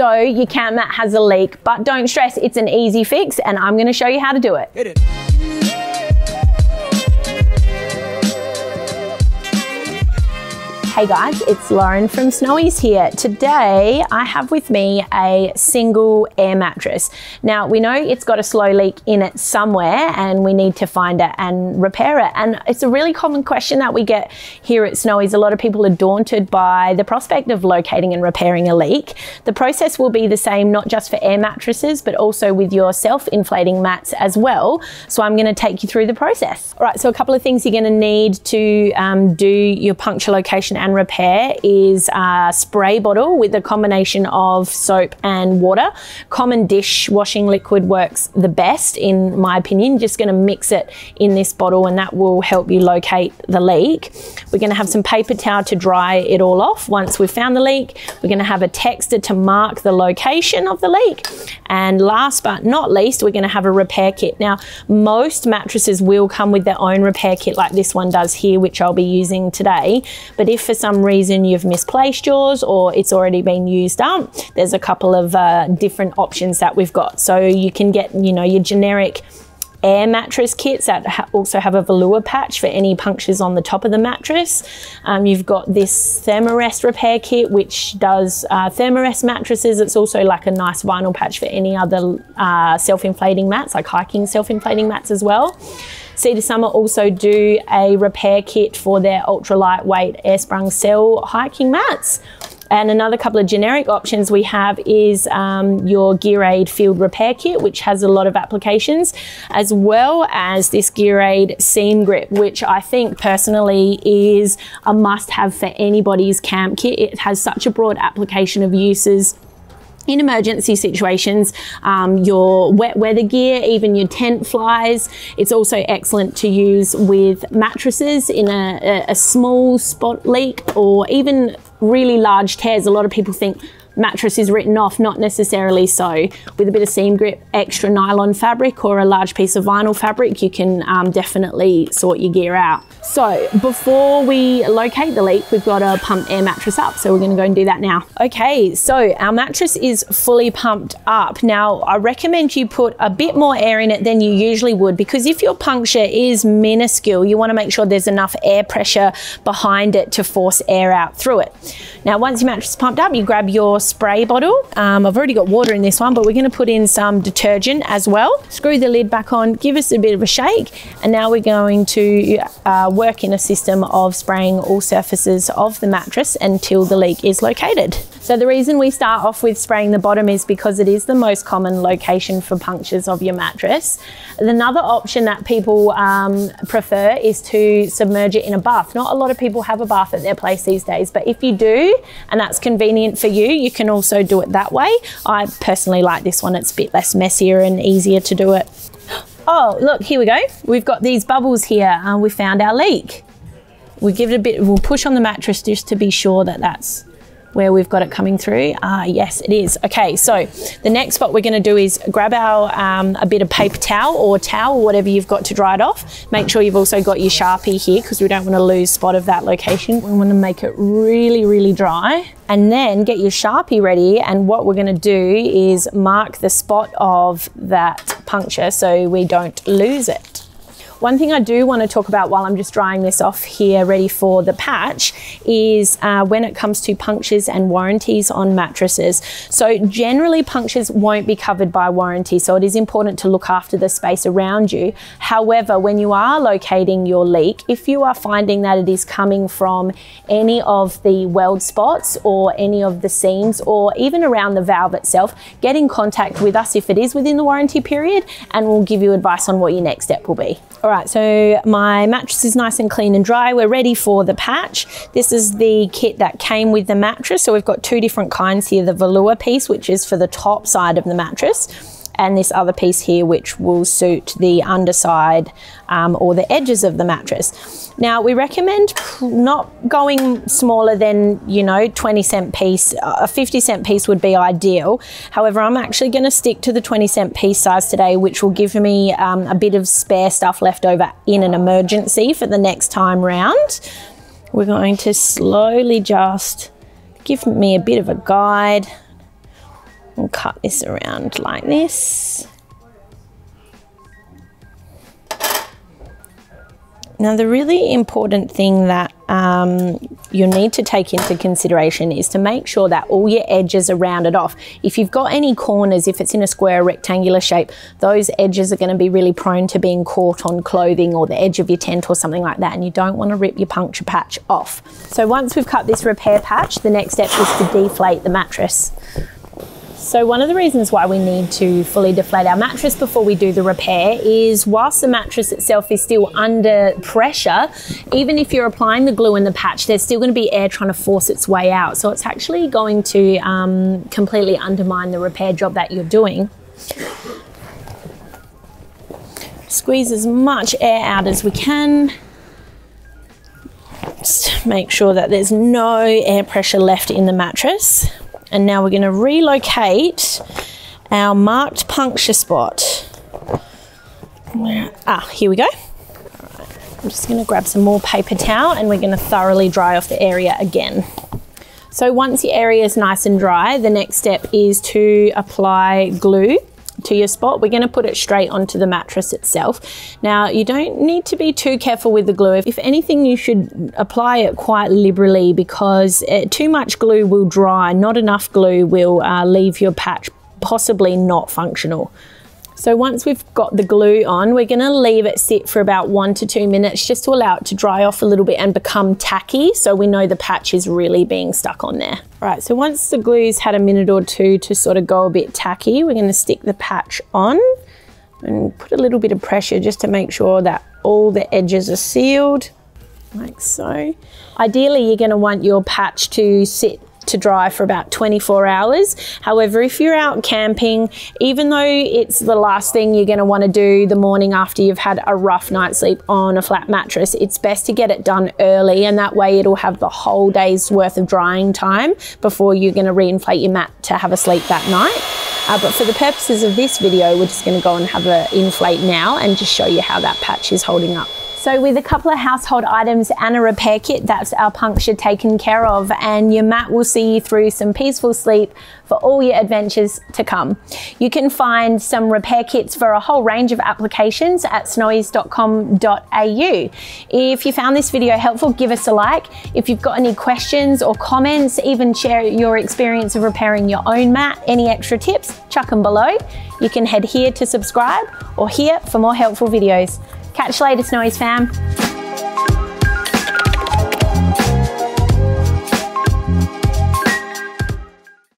So your camp mat has a leak, but don't stress, it's an easy fix and I'm gonna show you how to do it. Hey guys, it's Lauren from Snowys here. Today I have with me a single air mattress. Now we know it's got a slow leak in it somewhere and we need to find it and repair it. And it's a really common question that we get here at Snowys. A lot of people are daunted by the prospect of locating and repairing a leak. The process will be the same not just for air mattresses but also with your self-inflating mats as well. So I'm going to take you through the process. All right, so a couple of things you're going to need to um, do your puncture location and repair is a spray bottle with a combination of soap and water. Common dishwashing liquid works the best in my opinion. Just going to mix it in this bottle and that will help you locate the leak. We're going to have some paper towel to dry it all off. Once we've found the leak, we're going to have a texta to mark the location of the leak. And last but not least, we're going to have a repair kit. Now, most mattresses will come with their own repair kit like this one does here, which I'll be using today. But if for some reason you've misplaced yours or it's already been used up, there's a couple of uh, different options that we've got. So you can get, you know, your generic air mattress kits that ha also have a velour patch for any punctures on the top of the mattress. Um, you've got this Thermarest repair kit, which does uh, Thermarest mattresses. It's also like a nice vinyl patch for any other uh, self-inflating mats, like hiking self-inflating mats as well. To Summit also do a repair kit for their ultra lightweight air sprung cell hiking mats. And another couple of generic options we have is um, your Gear Aid Field Repair Kit, which has a lot of applications, as well as this Gear Aid Seam Grip, which I think personally is a must have for anybody's camp kit. It has such a broad application of uses in emergency situations, um, your wet weather gear, even your tent flies. It's also excellent to use with mattresses in a, a, a small spot leak or even really large tears. A lot of people think mattress is written off, not necessarily so. With a bit of seam grip, extra nylon fabric or a large piece of vinyl fabric, you can um, definitely sort your gear out. So before we locate the leak, we've got to pump air mattress up. So we're gonna go and do that now. Okay, so our mattress is fully pumped up. Now I recommend you put a bit more air in it than you usually would because if your puncture is minuscule, you wanna make sure there's enough air pressure behind it to force air out through it. Now, once your mattress is pumped up, you grab your spray bottle. Um, I've already got water in this one, but we're gonna put in some detergent as well. Screw the lid back on, give us a bit of a shake. And now we're going to uh, work in a system of spraying all surfaces of the mattress until the leak is located. So the reason we start off with spraying the bottom is because it is the most common location for punctures of your mattress. Another option that people um, prefer is to submerge it in a bath. Not a lot of people have a bath at their place these days, but if you do, and that's convenient for you, you can also do it that way. I personally like this one. It's a bit less messier and easier to do it. Oh, look, here we go. We've got these bubbles here. Uh, we found our leak. We give it a bit, we'll push on the mattress just to be sure that that's where we've got it coming through. Ah, yes, it is. Okay, so the next spot we're going to do is grab our um, a bit of paper towel or towel, or whatever you've got to dry it off. Make sure you've also got your Sharpie here because we don't want to lose spot of that location. We want to make it really, really dry. And then get your Sharpie ready. And what we're going to do is mark the spot of that puncture so we don't lose it. One thing I do want to talk about while I'm just drying this off here, ready for the patch, is uh, when it comes to punctures and warranties on mattresses. So generally punctures won't be covered by warranty, so it is important to look after the space around you. However, when you are locating your leak, if you are finding that it is coming from any of the weld spots or any of the seams or even around the valve itself, get in contact with us if it is within the warranty period and we'll give you advice on what your next step will be. All right, so my mattress is nice and clean and dry. We're ready for the patch. This is the kit that came with the mattress. So we've got two different kinds here. The velour piece, which is for the top side of the mattress and this other piece here which will suit the underside um, or the edges of the mattress. Now we recommend not going smaller than you know 20 cent piece, a 50 cent piece would be ideal. However I'm actually going to stick to the 20 cent piece size today which will give me um, a bit of spare stuff left over in an emergency for the next time round. We're going to slowly just give me a bit of a guide We'll cut this around like this. Now, the really important thing that um, you need to take into consideration is to make sure that all your edges are rounded off. If you've got any corners, if it's in a square rectangular shape, those edges are going to be really prone to being caught on clothing or the edge of your tent or something like that, and you don't want to rip your puncture patch off. So once we've cut this repair patch, the next step is to deflate the mattress. So one of the reasons why we need to fully deflate our mattress before we do the repair is whilst the mattress itself is still under pressure, even if you're applying the glue and the patch, there's still going to be air trying to force its way out. So it's actually going to um, completely undermine the repair job that you're doing. Squeeze as much air out as we can. Just make sure that there's no air pressure left in the mattress. And now we're going to relocate our marked puncture spot. Ah, here we go. I'm just going to grab some more paper towel and we're going to thoroughly dry off the area again. So once the area is nice and dry, the next step is to apply glue to your spot, we're going to put it straight onto the mattress itself. Now, you don't need to be too careful with the glue. If anything, you should apply it quite liberally because it, uh, too much glue will dry. Not enough glue will uh, leave your patch possibly not functional. So once we've got the glue on, we're gonna leave it sit for about one to two minutes just to allow it to dry off a little bit and become tacky so we know the patch is really being stuck on there. All right, so once the glue's had a minute or two to sort of go a bit tacky, we're gonna stick the patch on and put a little bit of pressure just to make sure that all the edges are sealed, like so. Ideally, you're gonna want your patch to sit to dry for about 24 hours. However, if you're out camping, even though it's the last thing you're going to want to do the morning after you've had a rough night's sleep on a flat mattress, it's best to get it done early and that way it'll have the whole day's worth of drying time before you're going to reinflate your mat to have a sleep that night. Uh, but for the purposes of this video, we're just going to go and have an inflate now and just show you how that patch is holding up. So with a couple of household items and a repair kit, that's our puncture taken care of and your mat will see you through some peaceful sleep for all your adventures to come. You can find some repair kits for a whole range of applications at snowys.com.au. If you found this video helpful, give us a like. If you've got any questions or comments, even share your experience of repairing your own mat, any extra tips, chuck them below. You can head here to subscribe or here for more helpful videos. Catch you later, Snowys fam.